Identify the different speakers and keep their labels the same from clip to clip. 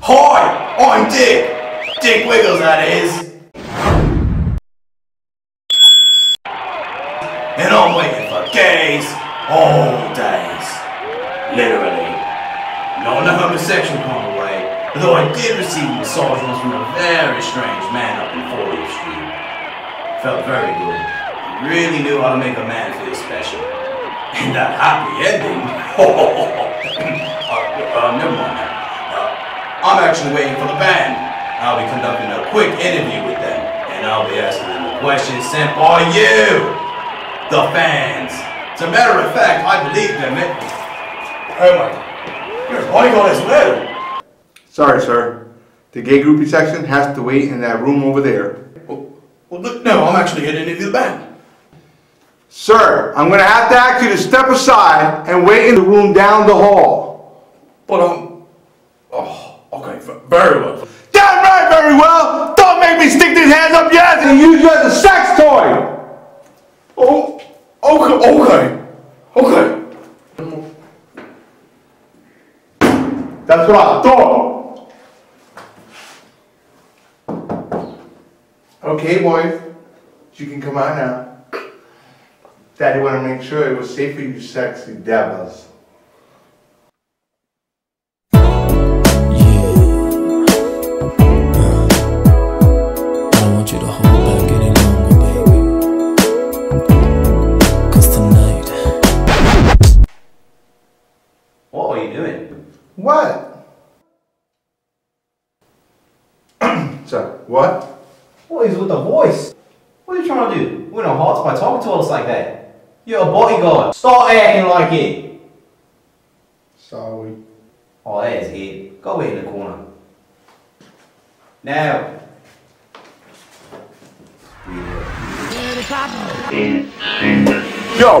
Speaker 1: Hi, I'm Dick. Dick Wiggles, that is. And I'm waiting for Gaze All Daze. Literally. Not in a homosexual kind of way, though I did receive massage once from a very strange man up in 40th Street. Felt very good. Really knew how to make a man feel special. And that happy ending. I'm actually waiting for the band. I'll be conducting a quick interview with them, and I'll be asking them the questions sent by you, the fans. As a matter of fact, I believe them. It- oh my, you're a bodyguard as well.
Speaker 2: Sorry, sir. The gay groupie section has to wait in that room over there.
Speaker 1: Well, well, look, no, I'm actually here to interview the band.
Speaker 2: Sir, I'm gonna have to ask you to step aside and wait in the room down the hall.
Speaker 1: But um, okay, very well.
Speaker 2: Damn right, very well! Don't make me stick these hands up your ass and use you as a sex toy!
Speaker 1: Oh, okay, okay, okay.
Speaker 2: That's what I thought. Okay, boys, you can come out now. Daddy wanna make sure it was safe for you sexy devils.
Speaker 1: What?
Speaker 2: Sir, what?
Speaker 3: What is with the voice? What are you trying to do? Win our hearts by talking to us like that. You're a bodyguard. Stop acting like it.
Speaker 2: Sorry.
Speaker 3: Oh, that is it. Go wait in the corner. Now.
Speaker 2: Yo!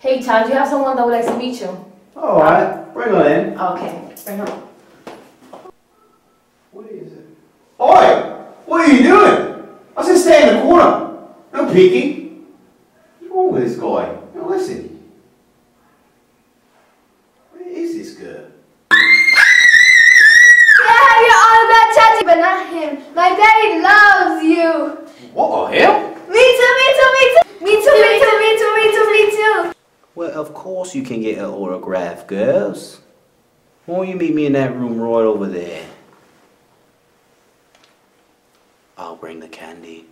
Speaker 3: Hey
Speaker 4: Todd, do you have someone that would like to meet you?
Speaker 3: Alright, bring her in.
Speaker 4: Okay, bring her.
Speaker 3: What is it? Oi! What are you doing? I said stay in the corner. No peeking. What's wrong with this guy? Now listen.
Speaker 4: You
Speaker 3: can get an autograph, girls. Why don't you meet me in that room right over there? I'll bring the candy.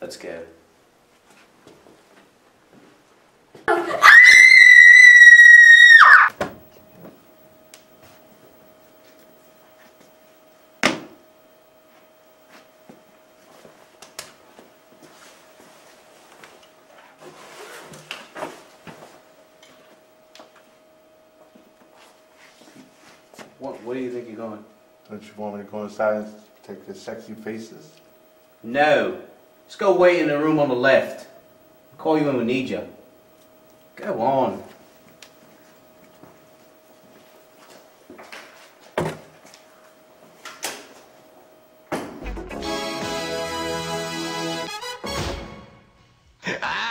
Speaker 3: Let's go. What, where do you think you're going?
Speaker 2: Don't you want me to go inside and take the sexy faces?
Speaker 3: No. Just go wait in the room on the left. I'll call you when we need you. Go on. Ah!